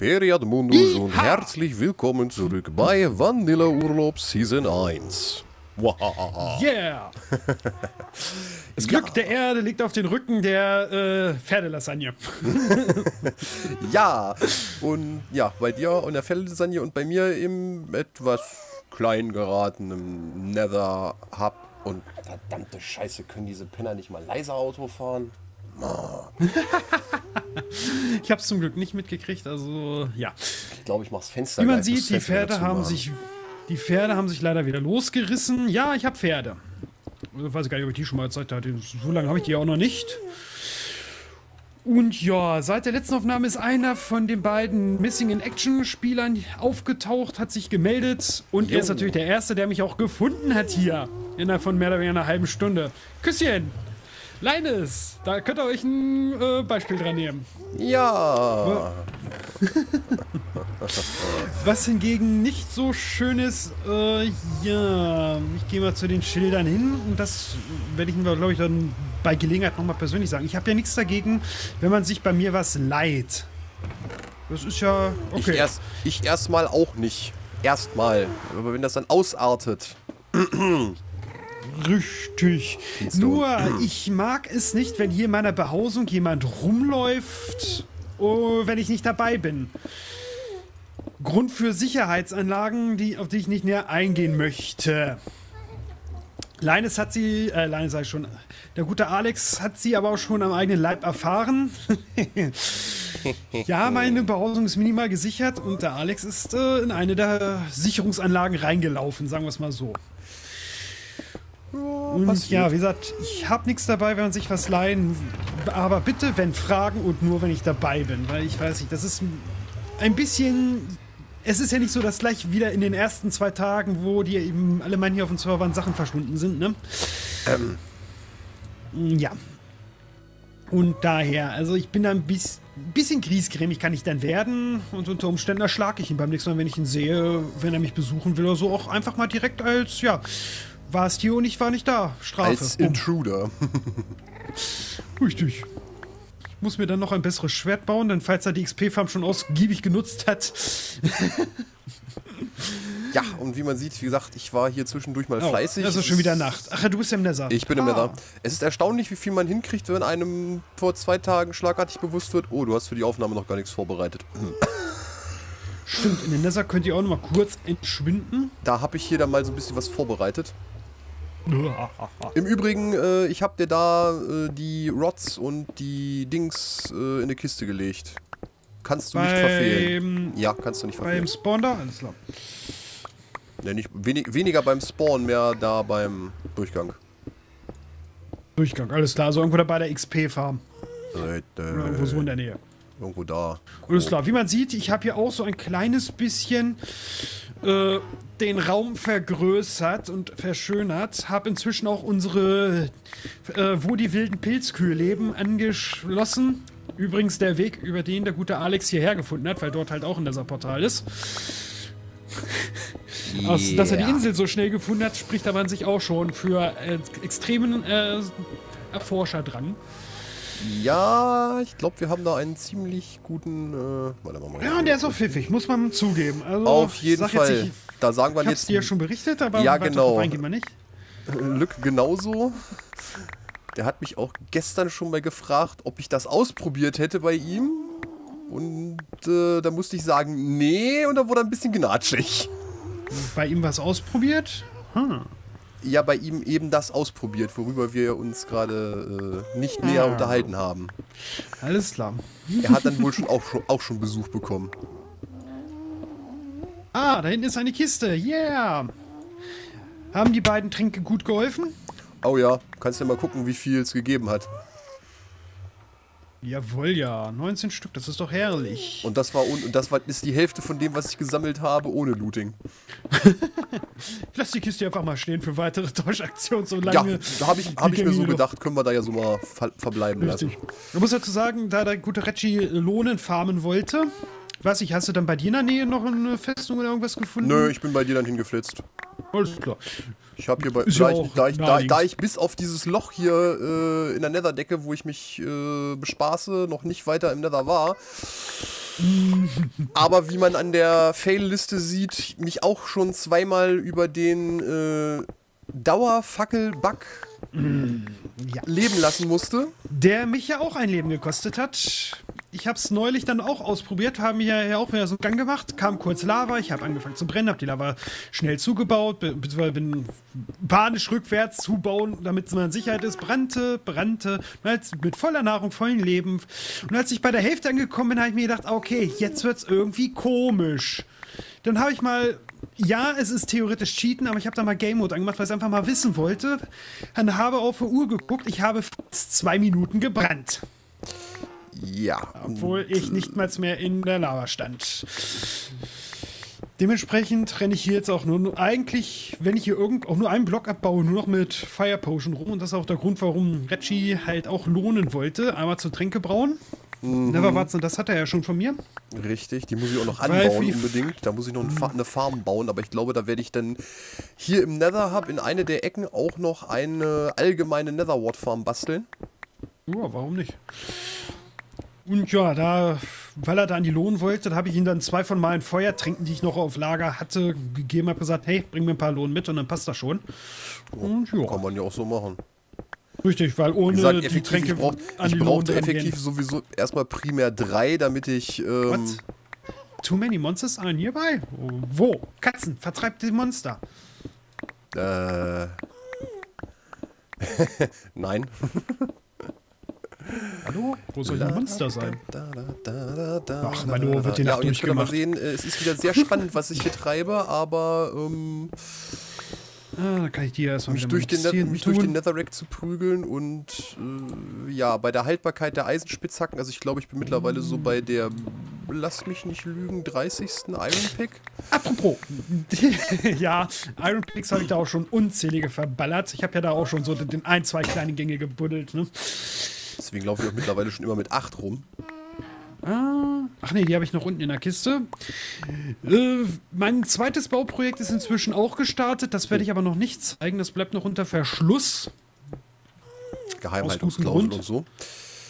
Periad Mundus und herzlich willkommen zurück bei Vanilla Urlaub Season 1. Yeah! Das Glück ja. der Erde liegt auf den Rücken der äh, Pferdelasagne. ja, und ja, bei dir und der Pferdelasagne und bei mir im etwas klein geratenen Nether Hub. Und verdammte Scheiße, können diese Penner nicht mal leiser Auto fahren? Ich habe es zum Glück nicht mitgekriegt, also ja. Ich glaube, ich mach's Fenster. Wie man sieht, die Pferde haben sich, die Pferde haben sich leider wieder losgerissen. Ja, ich habe Pferde. Ich weiß gar nicht, ob ich die schon mal gezeigt hatte. So lange habe ich die auch noch nicht. Und ja, seit der letzten Aufnahme ist einer von den beiden Missing in Action Spielern aufgetaucht, hat sich gemeldet und jo. er ist natürlich der Erste, der mich auch gefunden hat hier. Innerhalb von mehr oder weniger einer halben Stunde. Küsschen! Leines, da könnt ihr euch ein äh, Beispiel dran nehmen. Ja. Was hingegen nicht so schön ist, äh, ja, ich gehe mal zu den Schildern hin und das werde ich mir, glaube ich, dann bei Gelegenheit nochmal persönlich sagen. Ich habe ja nichts dagegen, wenn man sich bei mir was leiht. Das ist ja okay. Ich erst, ich erstmal auch nicht. Erstmal. Aber wenn das dann ausartet. Richtig. Nur, ich mag es nicht, wenn hier in meiner Behausung jemand rumläuft, oh, wenn ich nicht dabei bin. Grund für Sicherheitsanlagen, die, auf die ich nicht näher eingehen möchte. Leines hat sie, äh, Leines ich schon, der gute Alex hat sie aber auch schon am eigenen Leib erfahren. ja, meine Behausung ist minimal gesichert und der Alex ist äh, in eine der Sicherungsanlagen reingelaufen, sagen wir es mal so. Und ja, wie gesagt, ich habe nichts dabei, wenn man sich was leihen. Aber bitte, wenn Fragen und nur, wenn ich dabei bin. Weil ich weiß nicht, das ist ein bisschen. Es ist ja nicht so, dass gleich wieder in den ersten zwei Tagen, wo die eben alle meinen hier auf dem Server waren, Sachen verschwunden sind, ne? Ähm. Ja. Und daher, also ich bin da ein bisschen, bisschen griesgrämig kann ich dann werden und unter Umständen erschlage ich ihn beim nächsten Mal, wenn ich ihn sehe, wenn er mich besuchen will oder so, auch einfach mal direkt als, ja, warst hier und ich war nicht da. Strafe. Als Intruder. Richtig. Ich muss mir dann noch ein besseres Schwert bauen, denn falls er die XP-Farm schon ausgiebig genutzt hat. ja, und wie man sieht, wie gesagt, ich war hier zwischendurch mal oh, fleißig. Ist schon wieder Nacht. Ach, du bist ja im Nether. Ich bin ah. im Nether. Es ist erstaunlich, wie viel man hinkriegt, wenn einem vor zwei Tagen schlagartig bewusst wird, oh, du hast für die Aufnahme noch gar nichts vorbereitet. Stimmt, in den Nether könnt ihr auch noch mal kurz entschwinden. Da habe ich hier dann mal so ein bisschen was vorbereitet. Im Übrigen, äh, ich habe dir da äh, die Rods und die Dings äh, in eine Kiste gelegt. Kannst du beim, nicht verfehlen. Ja, kannst du nicht verfehlen. Beim Spawn da? Alles klar. Ne, nicht, wenig, weniger beim Spawn, mehr da beim Durchgang. Durchgang, alles klar. Also irgendwo da bei der XP-Farm. Oder irgendwo so in der Nähe. Irgendwo da. Alles klar. Wie man sieht, ich habe hier auch so ein kleines bisschen äh, den Raum vergrößert und verschönert. Habe inzwischen auch unsere, äh, wo die wilden Pilzkühe leben, angeschlossen. Übrigens der Weg, über den der gute Alex hierher gefunden hat, weil dort halt auch ein Laserportal ist. Yeah. Aus, dass er die Insel so schnell gefunden hat, spricht aber an sich auch schon für äh, extremen äh, Erforscherdrang. Ja, ich glaube, wir haben da einen ziemlich guten. Äh, warte mal. Ja, und der ist auch pfiffig, muss man zugeben. Also, Auf jeden Fall. Jetzt, ich, da sagen wir ich jetzt. Dir ja schon berichtet, aber ja, genau. eingehen wir nicht. Lück genauso. Der hat mich auch gestern schon mal gefragt, ob ich das ausprobiert hätte bei ihm. Und äh, da musste ich sagen, nee, und da wurde er ein bisschen gnatschig. Bei ihm was ausprobiert? Hm ja bei ihm eben das ausprobiert, worüber wir uns gerade äh, nicht näher unterhalten haben. Alles klar. Er hat dann wohl schon auch, schon auch schon Besuch bekommen. Ah, da hinten ist eine Kiste. Yeah! Haben die beiden Tränke gut geholfen? Oh ja, kannst ja mal gucken, wie viel es gegeben hat. Jawohl, ja. 19 Stück, das ist doch herrlich. Und das war und das war, ist die Hälfte von dem, was ich gesammelt habe, ohne Looting. Lass die Kiste einfach mal stehen für weitere Tauschaktionen, solange. Ja, da habe ich, hab ich mir so gedacht, können wir da ja so mal ver verbleiben Richtig. lassen. Du musst dazu sagen, da der gute Reggie Lohnen farmen wollte, weiß ich, hast du dann bei dir in der Nähe noch eine Festung oder irgendwas gefunden? Nö, ich bin bei dir dann hingeflitzt. Alles klar. Ich habe hier bei, da, ich, da, ich, da, da, ich bis auf dieses Loch hier äh, in der Netherdecke, wo ich mich äh, bespaße, noch nicht weiter im Nether war, Aber wie man an der Fail-Liste sieht, mich auch schon zweimal über den äh, Dauerfackel-Bug mm, ja. leben lassen musste. Der mich ja auch ein Leben gekostet hat ich habe es neulich dann auch ausprobiert, haben mir ja auch wieder so einen Gang gemacht, kam kurz Lava, ich habe angefangen zu brennen, habe die Lava schnell zugebaut, beziehungsweise bin panisch rückwärts zubauen, damit man in Sicherheit ist, brannte, brannte, mit voller Nahrung, vollen Leben. Und als ich bei der Hälfte angekommen bin, habe ich mir gedacht, okay, jetzt wird es irgendwie komisch. Dann habe ich mal ja, es ist theoretisch Cheaten, aber ich habe da mal Game Mode angemacht, weil ich einfach mal wissen wollte. Dann habe auf die Uhr geguckt, ich habe zwei Minuten gebrannt. Ja. Obwohl ich nicht mal mehr in der Lava stand. Dementsprechend renne ich hier jetzt auch nur, eigentlich, wenn ich hier irgend, auch nur einen Block abbaue, nur noch mit Fire Potion rum. Und das ist auch der Grund, warum Reggie halt auch lohnen wollte. Einmal zu Tränke brauen. Mhm. Neverwarts, das hat er ja schon von mir. Richtig, die muss ich auch noch anbauen unbedingt. Da muss ich noch eine Farm bauen, aber ich glaube, da werde ich dann hier im Nether Hub in eine der Ecken auch noch eine allgemeine Netherwart Farm basteln. Ja, warum nicht? Und ja, da, weil er da an die Lohn wollte, habe ich ihm dann zwei von meinen Feuertränken, die ich noch auf Lager hatte, gegeben, habe gesagt, hey, bring mir ein paar Lohn mit und dann passt das schon. Und ja. Kann man ja auch so machen. Richtig, weil ohne gesagt, die Tränke ich brauch, ich brauchte effektiv sowieso erstmal primär drei, damit ich. Ähm What? Too many monsters are nearby? Wo? Katzen, vertreibt die Monster. Äh. Nein. Hallo? Wo soll ein Monster sein? Ach, Manu wird hier ja, noch durchgemacht. Mal sehen, äh, es ist wieder sehr spannend, was ich hier treibe, aber ähm, Ah, da kann ich dir erstmal mich, durch den, mich durch den Netherrack zu prügeln und äh, ja, bei der Haltbarkeit der Eisenspitzhacken, also ich glaube, ich bin mittlerweile so bei der, lass mich nicht lügen, 30. Iron Pick. Apropos, ja, Iron Picks habe ich da auch schon unzählige verballert. Ich habe ja da auch schon so den ein, zwei kleinen Gänge gebuddelt, ne? Deswegen laufe ich auch mittlerweile schon immer mit 8 rum. Ah, ach nee, die habe ich noch unten in der Kiste. Äh, mein zweites Bauprojekt ist inzwischen auch gestartet. Das werde ich aber noch nicht zeigen. Das bleibt noch unter Verschluss. Geheimhaltungsklausel und so.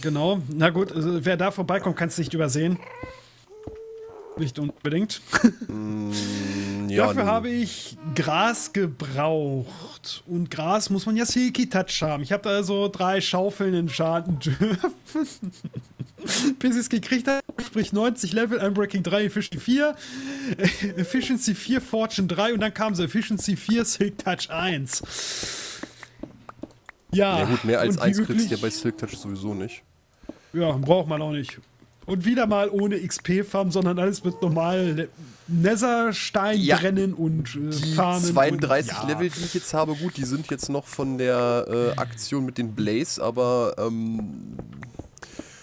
Genau. Na gut, also, wer da vorbeikommt, kann es nicht übersehen. Nicht unbedingt. Mm, ja, Dafür habe ich Gras gebraucht. Und Gras muss man ja Silky Touch haben. Ich habe da so drei Schaufeln in Schaden dürfen. bis ich es gekriegt habe, sprich 90 Level, Unbreaking 3, Efficiency 4, Efficiency 4, Fortune 3 und dann kam so Efficiency 4, Silk Touch 1. Ja, ja gut, mehr als 1 kriegst du ja bei Silk Touch sowieso nicht. Ja, braucht man auch nicht. Und wieder mal ohne XP-Farm, sondern alles mit normal Netherstein ja. brennen und äh, die Farmen. 32 und, ja. Level, die ich jetzt habe, gut, die sind jetzt noch von der äh, Aktion mit den Blaze, aber ähm,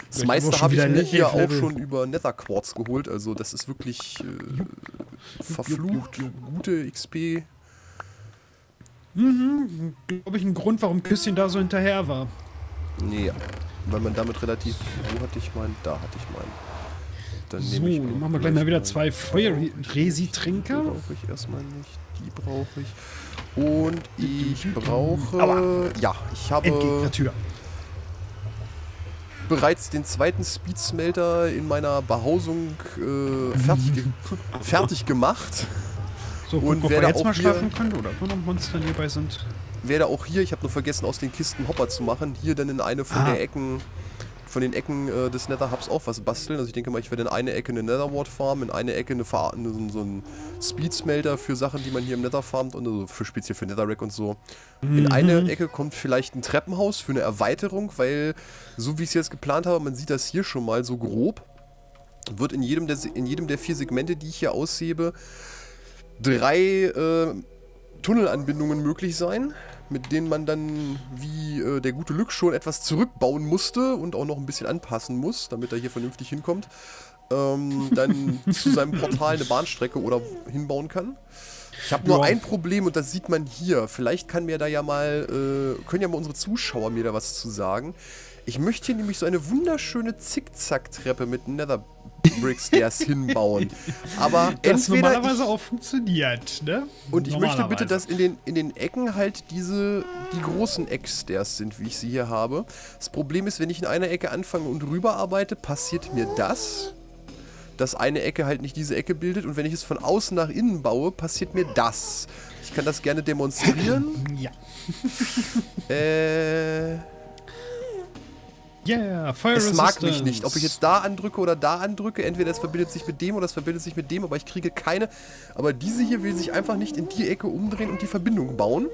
das ich meiste habe ich mir hier auch schon über Nether Quartz geholt, also das ist wirklich äh, verflucht gute XP. Mhm, glaube ich, ein Grund, warum Küsschen da so hinterher war. Nee, weil man damit relativ. Wo hatte ich meinen? Da hatte ich meinen. Dann so, nehme ich dann machen wir gleich mal wieder zwei Feuer-Resi-Tränke. Die brauche ich erstmal nicht. Die brauche ich. Und ich brauche. Aua. Ja, ich habe. Entgegnertür. Bereits den zweiten Speed Smelter in meiner Behausung äh, fertig, fertig gemacht. So, und ob wir jetzt mal schlafen können oder nur noch Monster nebenbei sind werde auch hier, ich habe nur vergessen, aus den Kisten Hopper zu machen, hier dann in eine von ah. der Ecken, von den Ecken äh, des Nether Hubs auch was basteln. Also ich denke mal, ich werde in eine Ecke eine Nether Ward farmen, in eine Ecke eine, eine so, so ein Speed Smelter für Sachen, die man hier im Nether farmt und also für speziell für Netherrack und so. Mhm. In eine Ecke kommt vielleicht ein Treppenhaus für eine Erweiterung, weil so wie ich es jetzt geplant habe, man sieht das hier schon mal so grob, wird in jedem der, in jedem der vier Segmente, die ich hier aushebe, drei äh, Tunnelanbindungen möglich sein mit denen man dann wie äh, der gute Lück schon etwas zurückbauen musste und auch noch ein bisschen anpassen muss, damit er hier vernünftig hinkommt, ähm, dann zu seinem Portal eine Bahnstrecke oder hinbauen kann. Ich habe nur ja. ein Problem und das sieht man hier. Vielleicht kann mir da ja mal, äh, können ja mal unsere Zuschauer mir da was zu sagen. Ich möchte hier nämlich so eine wunderschöne Zickzack-Treppe mit Nether-Brick-Stairs hinbauen. Aber das entweder normalerweise ich, auch funktioniert, ne? Und ich möchte bitte, dass in den, in den Ecken halt diese, die großen Eck-Stairs sind, wie ich sie hier habe. Das Problem ist, wenn ich in einer Ecke anfange und rüberarbeite, passiert mir das. dass eine Ecke halt nicht diese Ecke bildet. Und wenn ich es von außen nach innen baue, passiert mir das. Ich kann das gerne demonstrieren. Ja. äh... Yeah, Fire Es mag mich Resistance. nicht. Ob ich jetzt da andrücke oder da andrücke, entweder es verbindet sich mit dem oder es verbindet sich mit dem, aber ich kriege keine. Aber diese hier will sich einfach nicht in die Ecke umdrehen und die Verbindung bauen.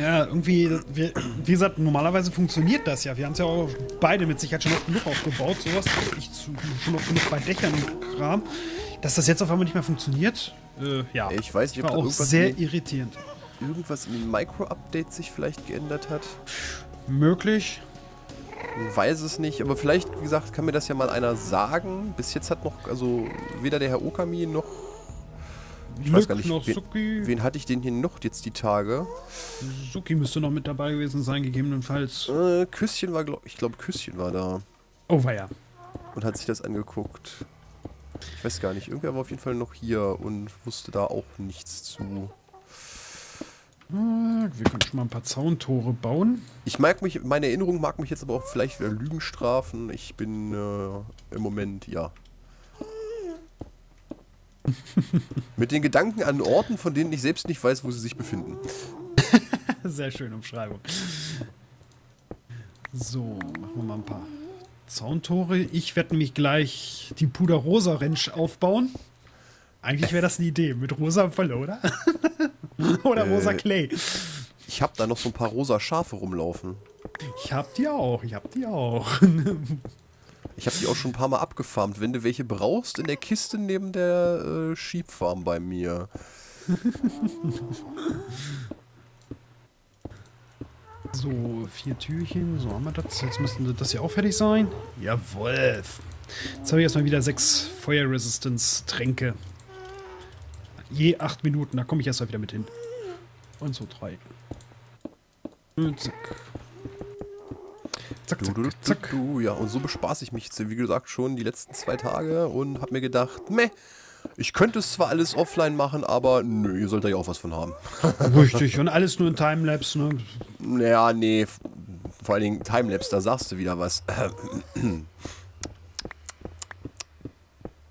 Ja, irgendwie, wir, wie gesagt, normalerweise funktioniert das ja. Wir haben es ja auch beide mit Sicherheit schon oft genug aufgebaut, sowas. Ich schon oft genug bei Dächern und Kram. Dass das jetzt auf einmal nicht mehr funktioniert, äh, ja. Ich weiß nicht, ob War auch sehr in, irritierend. irgendwas in den Micro-Updates sich vielleicht geändert hat. Möglich. Weiß es nicht, aber vielleicht, wie gesagt, kann mir das ja mal einer sagen. Bis jetzt hat noch, also weder der Herr Okami noch. Ich weiß gar nicht, noch wen, Suki. wen hatte ich denn hier noch jetzt die Tage? Suki müsste noch mit dabei gewesen sein, gegebenenfalls. Äh, Küsschen war, glaub, ich glaube, Küsschen war da Oh, war ja. und hat sich das angeguckt. Ich weiß gar nicht, irgendwer war auf jeden Fall noch hier und wusste da auch nichts zu. Äh, Wir können schon mal ein paar Zauntore bauen. Ich mag mich, meine Erinnerung mag mich jetzt aber auch vielleicht wieder Lügen strafen. Ich bin äh, im Moment, ja. Mit den Gedanken an Orten, von denen ich selbst nicht weiß, wo sie sich befinden. Sehr schöne Umschreibung. So, machen wir mal ein paar Zauntore. Ich werde nämlich gleich die Puder-Rosa-Ranch aufbauen. Eigentlich wäre das eine Idee. Mit rosa Wolle, oder? oder Äh. rosa Clay. Ich habe da noch so ein paar rosa Schafe rumlaufen. Ich hab die auch, ich hab die auch. Ich habe die auch schon ein paar Mal abgefarmt. Wenn du welche brauchst, in der Kiste neben der äh, Sheep-Farm bei mir. So, vier Türchen. So haben wir das. Jetzt müssten das hier auch fertig sein. Jawohl. Jetzt habe ich erstmal wieder sechs Feuer-Resistance-Tränke. Je acht Minuten. Da komme ich erstmal wieder mit hin. Und so drei. Und zack. Zack, Du, du, du, zack, zack. du, ja, und so bespaß ich mich jetzt, wie gesagt, schon die letzten zwei Tage und habe mir gedacht, meh, ich könnte es zwar alles offline machen, aber nö, ihr sollt da ja auch was von haben. Richtig. Und alles nur in Timelapse, ne? Naja, nee, vor allen Dingen Timelapse, da sagst du wieder was.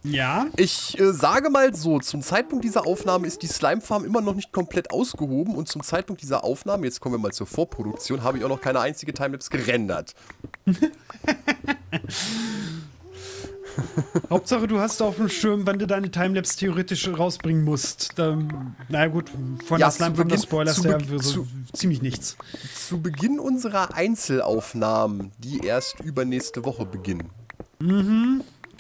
Ja. Ich äh, sage mal so, zum Zeitpunkt dieser Aufnahme ist die Slime Farm immer noch nicht komplett ausgehoben und zum Zeitpunkt dieser Aufnahme, jetzt kommen wir mal zur Vorproduktion, habe ich auch noch keine einzige Timelapse gerendert. Hauptsache, du hast auf dem Schirm, wann du deine Timelapse theoretisch rausbringen musst. Ähm, na gut, von Ja, der Slime zu von der Beginn- Spoilers zu her Be- so ziemlich nichts. Zu Beginn unserer Einzelaufnahmen, die erst übernächste Woche beginnen.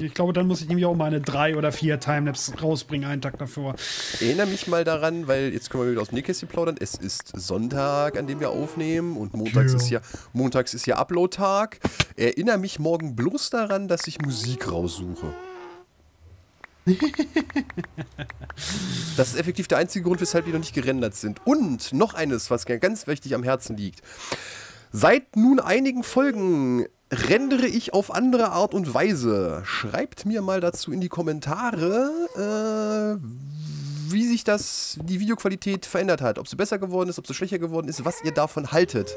Ich glaube, dann muss ich nämlich auch mal eine drei oder vier Timelapse rausbringen, einen Tag davor. Erinnere mich mal daran, weil jetzt können wir wieder aus dem Nähkästchen plaudern. Es ist Sonntag, an dem wir aufnehmen und montags Ja. ist ja montags ist ja Upload-Tag. Erinnere mich morgen bloß daran, dass ich Musik raussuche. das ist effektiv der einzige Grund, weshalb die noch nicht gerendert sind. Und noch eines, was mir ganz wichtig am Herzen liegt. Seit nun einigen Folgen rendere ich auf andere Art und Weise. Schreibt mir mal dazu in die Kommentare, äh, wie sich das, die Videoqualität verändert hat. Ob sie besser geworden ist, ob sie schlechter geworden ist, was ihr davon haltet.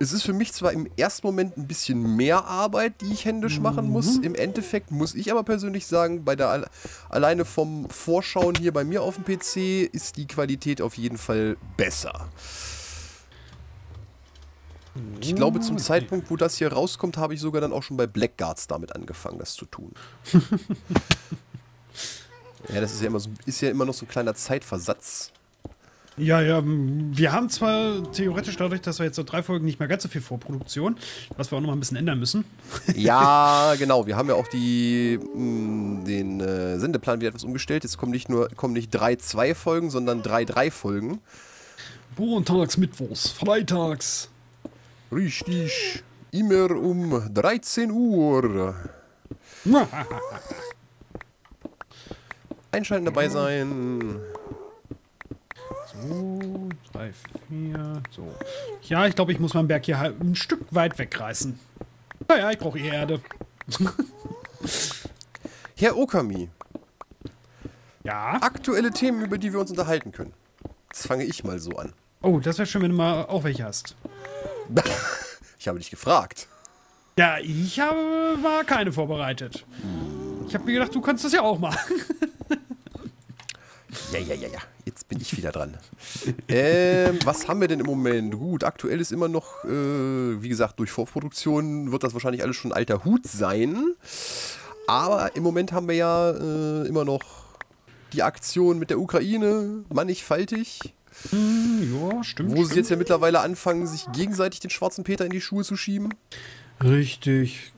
Es ist für mich zwar im ersten Moment ein bisschen mehr Arbeit, die ich händisch machen muss. Im Endeffekt muss ich aber persönlich sagen, bei der alle- alleine vom Vorschauen hier bei mir auf dem PC ist die Qualität auf jeden Fall besser. Ich glaube, zum. Zeitpunkt, wo das hier rauskommt, habe ich sogar dann auch schon bei Blackguards damit angefangen, das zu tun. ja, das ist ja, immer so, ist ja immer noch so ein kleiner Zeitversatz. Ja, ja, wir haben zwar theoretisch dadurch, dass wir jetzt so drei Folgen nicht mehr ganz so viel Vorproduktion, was wir auch noch mal ein bisschen ändern müssen. Ja, genau. Wir haben ja auch die, mh, den äh, Sendeplan wieder etwas umgestellt. Jetzt kommen nicht nur kommen nicht drei, zwei Folgen, sondern drei, drei Folgen. Montags, Mittwochs, Freitags. Richtig. Immer um 13 Uhr. Einschalten dabei sein. So, drei, vier, so. Ja, ich glaube, ich muss meinen Berg hier halt ein Stück weit wegreißen. Naja, ich brauche Erde. Herr Okami, Ja. aktuelle Themen, über die wir uns unterhalten können. Das fange ich mal so an. Oh, das wäre schön, wenn du mal auch welche hast. Ich habe dich gefragt. Ja, ich habe mal keine vorbereitet. Ich habe mir gedacht, du kannst das ja auch machen. Ja, ja, ja, ja. Jetzt bin ich wieder dran. ähm, was haben wir denn im Moment? Gut, aktuell ist immer noch, äh, wie gesagt, durch Vorproduktion wird das wahrscheinlich alles schon alter Hut sein. Aber im Moment haben wir ja äh, immer noch die Aktion mit der Ukraine, mannigfaltig. Hm, ja, stimmt. Wo stimmt. sie jetzt ja mittlerweile anfangen, sich gegenseitig den schwarzen Peter in die Schuhe zu schieben. Richtig.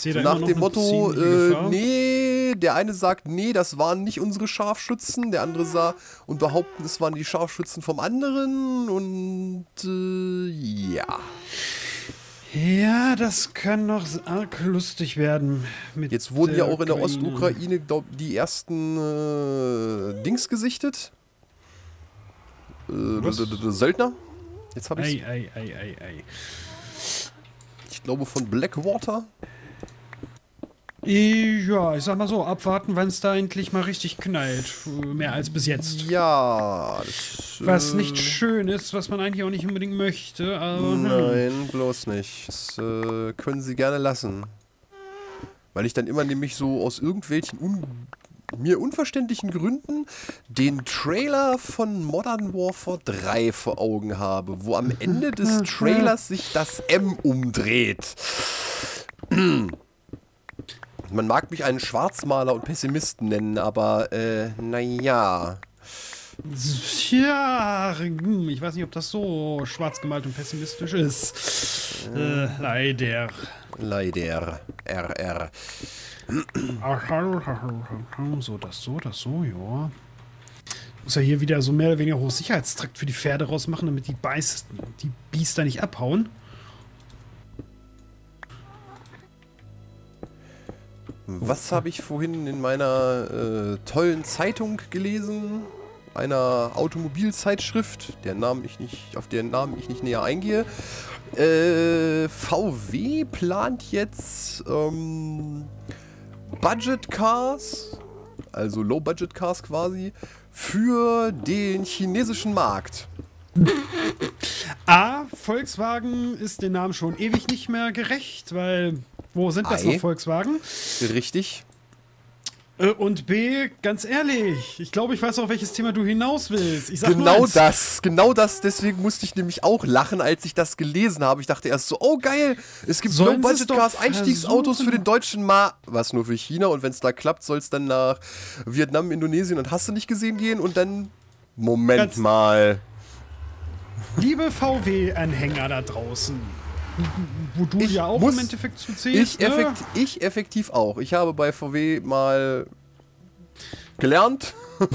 So nach dem Motto, äh, nee, der eine sagt, nee, das waren nicht unsere Scharfschützen, der andere sah und behaupten, es waren die Scharfschützen vom anderen und äh, ja. Ja, das kann noch arg lustig werden. Jetzt wurden ja auch in der Ostukraine die ersten äh, Dings gesichtet. Äh, Söldner. Jetzt habe ich. Ei, ei, ei, ei, ei. Ich glaube von Blackwater. Ja, ich sag mal so, abwarten, wenn es da endlich mal richtig knallt. Mehr als bis jetzt. Ja. Das, was äh, nicht schön ist, was man eigentlich auch nicht unbedingt möchte. Aber, nein, hm. bloß nicht. Das äh, können sie gerne lassen. Weil ich dann immer nämlich so aus irgendwelchen un mir unverständlichen Gründen den Trailer von Modern Warfare 3 vor Augen habe, wo am Ende des Trailers sich das M umdreht. Man mag mich einen Schwarzmaler und Pessimisten nennen, aber äh, naja. Ja, hm, ich weiß nicht, ob das so schwarz gemalt und pessimistisch ist. Äh, leider. Leider. RR. So, das so, das so, ja. Muss ja hier wieder so mehr oder weniger Hochsicherheitstrakt für die Pferde rausmachen, damit die, Beiß, die Biester nicht abhauen. Was habe ich vorhin in meiner äh, tollen Zeitung gelesen? Einer Automobilzeitschrift, der Namen ich nicht, auf deren Namen ich nicht näher eingehe. Äh, VW plant jetzt ähm, Budget Cars, also Low Budget Cars quasi, für den chinesischen Markt. A, Volkswagen ist den Namen schon ewig nicht mehr gerecht, weil wo sind das Ei. noch Volkswagen? Richtig. Äh, und B, ganz ehrlich, ich glaube, ich weiß auch, welches Thema du hinaus willst. genau das, genau das. Deswegen musste ich nämlich auch lachen, als ich das gelesen habe. Ich dachte erst so, oh geil, es gibt Low-Budget-Cars, Einstiegsautos für den deutschen Markt. Was nur für China und wenn es da klappt, soll es dann nach Vietnam, Indonesien und hast du nicht gesehen gehen und dann, Moment ganz mal. Liebe VW-Anhänger da draußen, wo du ich ja auch im Endeffekt zu zählst. Ich, ne? effekt, ich effektiv auch. Ich habe bei VW mal gelernt.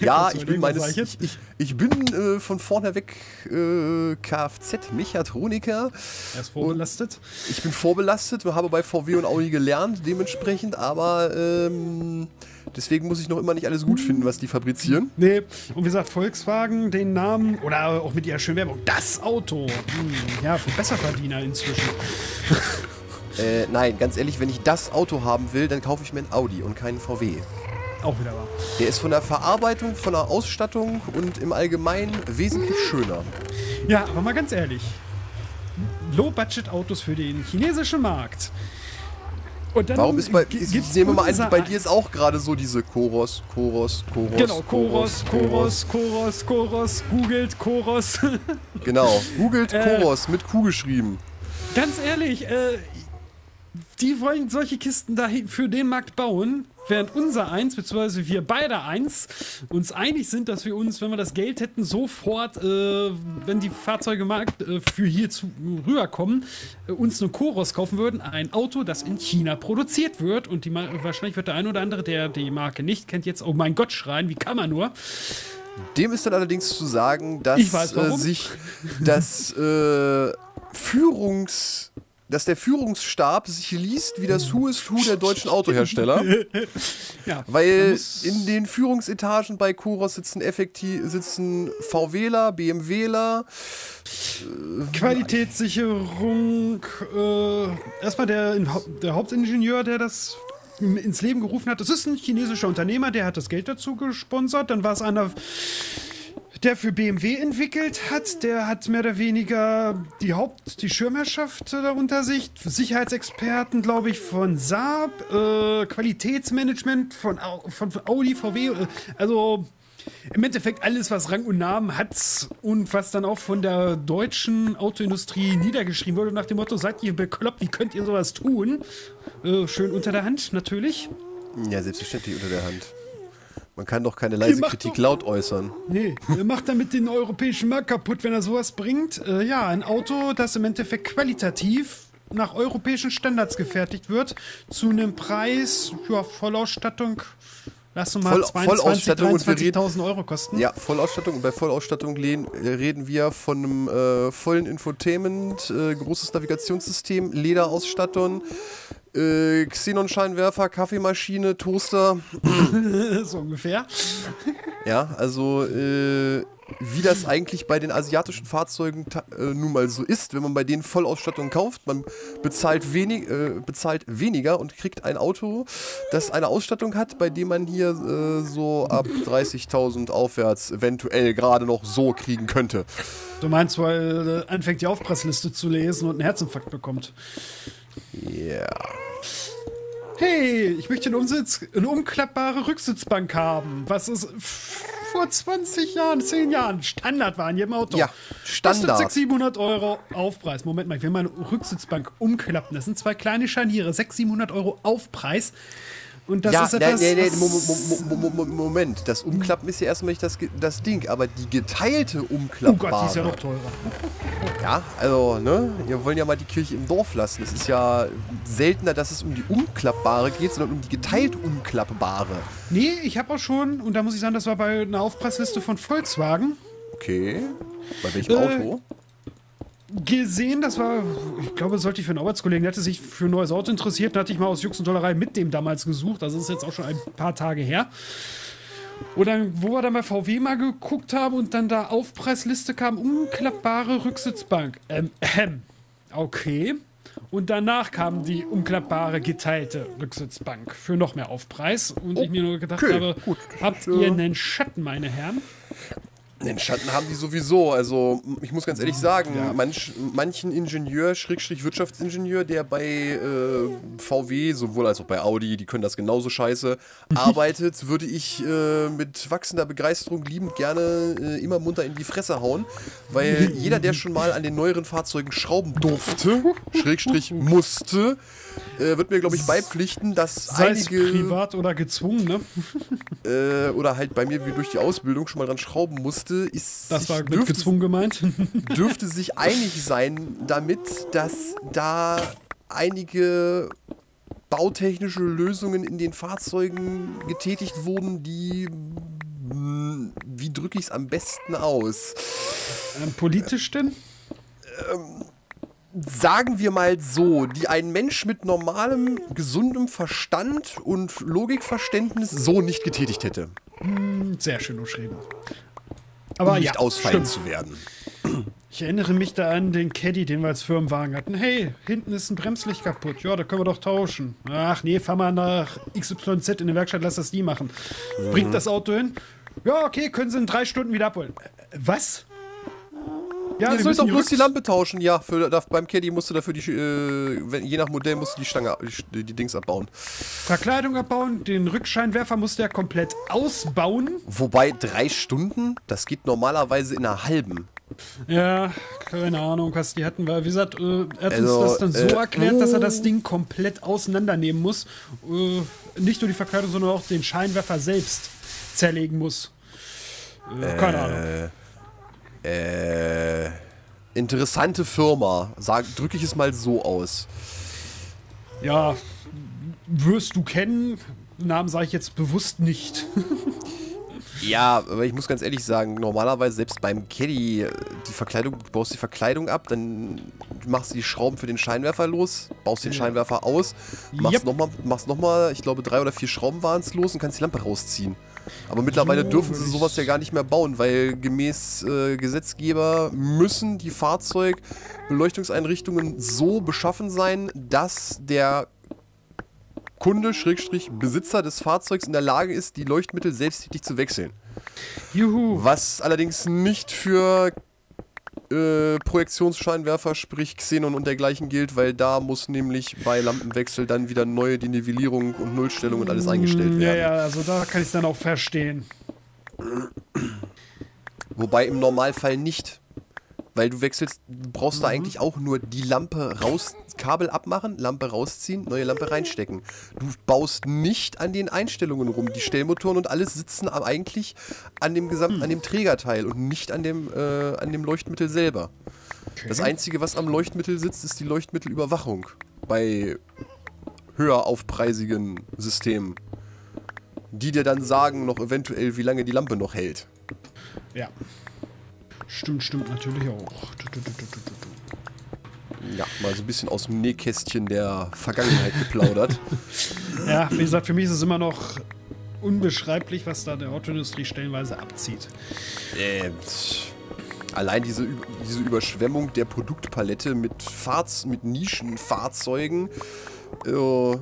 ja, ich bin meines. Ich, ich, ich bin äh, von vorne weg äh, Kfz-Mechatroniker. Er ist vorbelastet. Ich bin vorbelastet und habe bei VW und Audi gelernt, dementsprechend, aber ähm, Deswegen muss ich noch immer nicht alles gut finden, was die fabrizieren. Nee, und wie gesagt, Volkswagen, den Namen, oder auch mit ihrer schönen Werbung, das Auto. Hm, ja, für Besserverdiener inzwischen. Äh, nein, ganz ehrlich, wenn ich das Auto haben will, dann kaufe ich mir ein Audi und keinen VW. Auch wieder wahr. Der ist von der Verarbeitung, von der Ausstattung und im Allgemeinen wesentlich schöner. Ja, aber mal ganz ehrlich. Low-Budget-Autos für den chinesischen Markt. Warum ist bei, ich nehme mal an, bei dir ist auch gerade so diese Choros, Choros, Choros. Genau, Choros, Choros, Choros, Choros, googelt Choros. genau, googelt Choros äh, mit Q geschrieben. Ganz ehrlich, äh, die wollen solche Kisten da für den Markt bauen, während unser eins, beziehungsweise wir beide eins, uns einig sind, dass wir uns, wenn wir das Geld hätten, sofort, äh, wenn die Fahrzeuge Markt, äh, für hier zu, rüberkommen, äh, uns eine Koros kaufen würden, ein Auto, das in China produziert wird und die wahrscheinlich wird der ein oder andere, der die Marke nicht kennt, jetzt, oh mein Gott, schreien, wie kann man nur? Dem ist dann allerdings zu sagen, dass äh, sich das äh, Führungs dass der Führungsstab sich liest wie das Who is Who der deutschen Autohersteller. ja, Weil in den Führungsetagen bei Koros sitzen effektiv sitzen VWler, BMWler. Äh, Qualitätssicherung. Äh, erstmal der, der Hauptingenieur, der das ins Leben gerufen hat. Das ist ein chinesischer Unternehmer, der hat das Geld dazu gesponsert. Dann war es einer der für BMW entwickelt hat. Der hat mehr oder weniger die Haupt-, die Schirmherrschaft äh, unter sich. Sicherheitsexperten, glaube ich, von Saab, äh, Qualitätsmanagement von, von, von Audi, VW. Äh, also im Endeffekt alles, was Rang und Namen hat und was dann auch von der deutschen Autoindustrie niedergeschrieben wurde, nach dem Motto: Seid ihr bekloppt, wie könnt ihr sowas tun? Äh, schön unter der Hand, natürlich. Ja, selbstverständlich unter der Hand. Man kann doch keine leise Kritik doch, laut äußern. Nee, er macht damit den europäischen Markt kaputt, wenn er sowas bringt. Äh, ja, ein Auto, das im Endeffekt qualitativ nach europäischen Standards gefertigt wird, zu einem Preis, ja, Vollausstattung, lass uns mal Voll, 22, 23.000 Euro kosten. Ja, Vollausstattung. Und bei Vollausstattung reden wir von einem äh, vollen Infotainment, äh, großes Navigationssystem, Lederausstattung, äh, Xenon-Scheinwerfer, Kaffeemaschine, Toaster. so ungefähr. Ja, also äh, wie das eigentlich bei den asiatischen Fahrzeugen äh, nun mal so ist, wenn man bei denen Vollausstattung kauft. Man bezahlt, wenig, äh, bezahlt weniger und kriegt ein Auto, das eine Ausstattung hat, bei dem man hier äh, so ab 30.000 aufwärts eventuell gerade noch so kriegen könnte. Du meinst, weil äh, anfängt die Aufpressliste zu lesen und einen Herzinfarkt bekommt? Ja. Yeah. Hey, ich möchte eine, Umsitz, eine umklappbare Rücksitzbank haben. Was ist vor 20 Jahren, 10 Jahren Standard war in jedem Auto. Ja, Standard. Kostet 600, 700 Euro Aufpreis. Moment mal, ich will meine Rücksitzbank umklappen. Das sind zwei kleine Scharniere. 600, 700 Euro Aufpreis. Und das ja, ist etwas. Nee, nee, nee, Moment, das Umklappen ist ja erstmal nicht das, das Ding, aber die geteilte Umklappbare. Oh Gott, die ist ja noch teurer. Ja, also, ne, wir wollen ja mal die Kirche im Dorf lassen. Es ist ja seltener, dass es um die umklappbare geht, sondern um die geteilt umklappbare. Nee, ich habe auch schon, und da muss ich sagen, das war bei einer Aufpreisliste von Volkswagen. Okay. Bei welchem äh, Auto? Gesehen, das war, ich glaube, sollte ich für einen Arbeitskollegen, der hatte sich für ein neues Auto interessiert, da hatte ich mal aus Jux und Tollerei mit dem damals gesucht, also das ist jetzt auch schon ein paar Tage her. Und dann, wo wir dann bei VW mal geguckt haben und dann da Aufpreisliste kam, umklappbare Rücksitzbank. Ähm, ähm, okay. Und danach kam die umklappbare geteilte Rücksitzbank für noch mehr Aufpreis. Und oh, ich mir nur gedacht okay, habe, gut, habt ihr einen Schatten, meine Herren? Den Schatten haben die sowieso. Also, ich muss ganz ehrlich sagen, ja. manch, manchen Ingenieur, Schrägstrich Wirtschaftsingenieur, der bei äh, VW, sowohl als auch bei Audi, die können das genauso scheiße, arbeitet, würde ich äh, mit wachsender Begeisterung liebend gerne äh, immer munter in die Fresse hauen. Weil jeder, der schon mal an den neueren Fahrzeugen schrauben durfte, Schrägstrich musste, äh, wird mir, glaube ich, beipflichten, dass Sei einige. privat oder gezwungen, ne? äh, oder halt bei mir wie durch die Ausbildung schon mal dran schrauben musste, ist. Das war dürfte, gezwungen gemeint. dürfte sich einig sein damit, dass da einige bautechnische Lösungen in den Fahrzeugen getätigt wurden, die. Hm, wie drücke ich es am besten aus? Ähm, politisch denn? Ähm, sagen wir mal so, die ein Mensch mit normalem, gesundem Verstand und Logikverständnis so nicht getätigt hätte. Hm, sehr schön umschrieben. Aber um nicht ja, ausfallen stimmt. zu werden. Ich erinnere mich da an den Caddy, den wir als Firmenwagen hatten. Hey, hinten ist ein Bremslicht kaputt. Ja, da können wir doch tauschen. Ach nee, fahr mal nach XYZ in der Werkstatt, lass das die machen. Mhm. Bringt das Auto hin? Ja, okay, können Sie in drei Stunden wieder abholen. Was? Ja, du sollst auch bloß die Lampe tauschen. Ja, für, da, beim Caddy musst du dafür die, äh, wenn, je nach Modell musst du die Stange, die, die, Dings abbauen. Verkleidung abbauen, den Rückscheinwerfer musst du ja komplett ausbauen. Wobei drei Stunden, das geht normalerweise in einer halben. Ja, keine Ahnung, was die hatten, weil wie gesagt, äh, er hat also, uns das dann so äh, erklärt, dass er das Ding komplett auseinandernehmen muss. Äh, nicht nur die Verkleidung, sondern auch den Scheinwerfer selbst zerlegen muss. Äh, keine Ahnung. Äh, äh, interessante Firma. Drücke ich es mal so aus. Ja, wirst du kennen. Namen sage ich jetzt bewusst nicht. ja, aber ich muss ganz ehrlich sagen, normalerweise selbst beim Caddy, die Verkleidung, du baust die Verkleidung ab, dann machst du die Schrauben für den Scheinwerfer los, baust den. Scheinwerfer aus, machst yep. nochmal, noch ich glaube drei oder vier Schrauben waren es los und kannst die Lampe rausziehen. Aber mittlerweile so dürfen sie sowas ja gar nicht mehr bauen, weil gemäß äh, Gesetzgeber müssen die Fahrzeugbeleuchtungseinrichtungen so beschaffen sein, dass der Kunde, Schrägstrich, Besitzer des Fahrzeugs in der Lage ist, die Leuchtmittel selbsttätig zu wechseln. Juhu. Was allerdings nicht für äh, Projektionsscheinwerfer, sprich Xenon und dergleichen gilt, weil da muss nämlich bei Lampenwechsel dann wieder neue die Nivellierung und Nullstellung und alles eingestellt mm, werden. Ja, ja, also da kann ich es dann auch verstehen. Wobei im Normalfall nicht. Weil du wechselst, brauchst mhm. da eigentlich auch nur die Lampe raus, Kabel abmachen, Lampe rausziehen, neue Lampe reinstecken. Du baust nicht an den Einstellungen rum. Die Stellmotoren und alles sitzen eigentlich an dem gesamten, mhm. an dem Trägerteil und nicht an dem, äh, an dem Leuchtmittel selber. Okay. Das Einzige, was am Leuchtmittel sitzt, ist die Leuchtmittelüberwachung. Bei höher aufpreisigen Systemen. Die dir dann sagen noch eventuell, wie lange die Lampe noch hält. Ja. Stimmt, stimmt natürlich auch. Ja, mal so ein bisschen aus dem Nähkästchen der Vergangenheit geplaudert. ja, wie gesagt, für mich ist es immer noch unbeschreiblich, was da der Autoindustrie stellenweise abzieht. Äh, allein diese, diese Überschwemmung der Produktpalette mit, Fahrs mit Nischenfahrzeugen. Äh,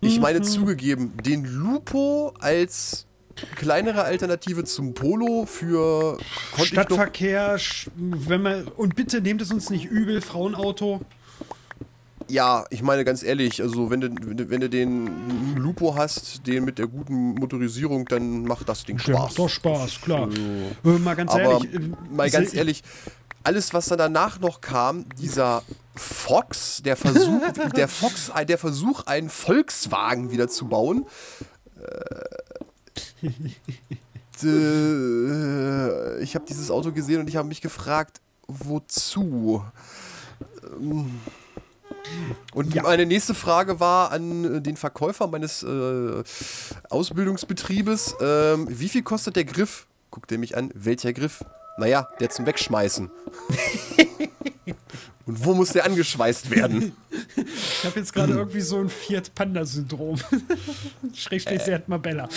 ich meine, mhm. zugegeben, den Lupo als kleinere Alternative zum Polo für Stadtverkehr, wenn man und bitte nehmt es uns nicht übel, Frauenauto. Ja, ich meine ganz ehrlich, also wenn du, wenn du den Lupo hast, den mit der guten Motorisierung, dann macht das Ding Spaß. Der macht doch Spaß, klar. Also, mal ganz aber ehrlich. Äh, mal ganz ehrlich, alles, was dann danach noch kam, dieser Fox, der Versuch, der Fox, der Versuch, einen Volkswagen wieder zu bauen, äh, äh, ich habe dieses Auto gesehen und ich habe mich gefragt, wozu? Ähm, und ja. meine nächste Frage war an den Verkäufer meines äh, Ausbildungsbetriebes: ähm, Wie viel kostet der Griff? Guckt er mich an, welcher Griff? Naja, der zum Wegschmeißen. Und wo muss der angeschweißt werden? Ich habe jetzt gerade irgendwie so ein Fiat Panda-Syndrom. Schrägstrich äh, Mabella.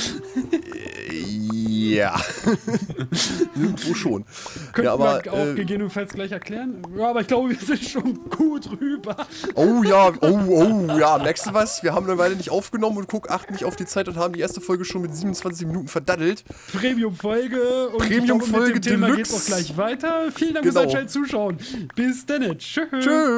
Ja. Irgendwo schon. Könnten ja, aber, wir auch äh, gegebenenfalls gleich erklären. Ja, aber ich glaube, wir sind schon gut rüber. Oh ja, oh, oh, ja. Merkst du was? Wir haben eine Weile nicht aufgenommen und guck, achten nicht auf die Zeit und haben die erste Folge schon mit 27 Minuten verdaddelt. Premium-Folge. Premium-Folge Thema geht auch gleich weiter. Vielen Dank genau. fürs Zuschauen. Bis dann. Tschüss. Tschüss.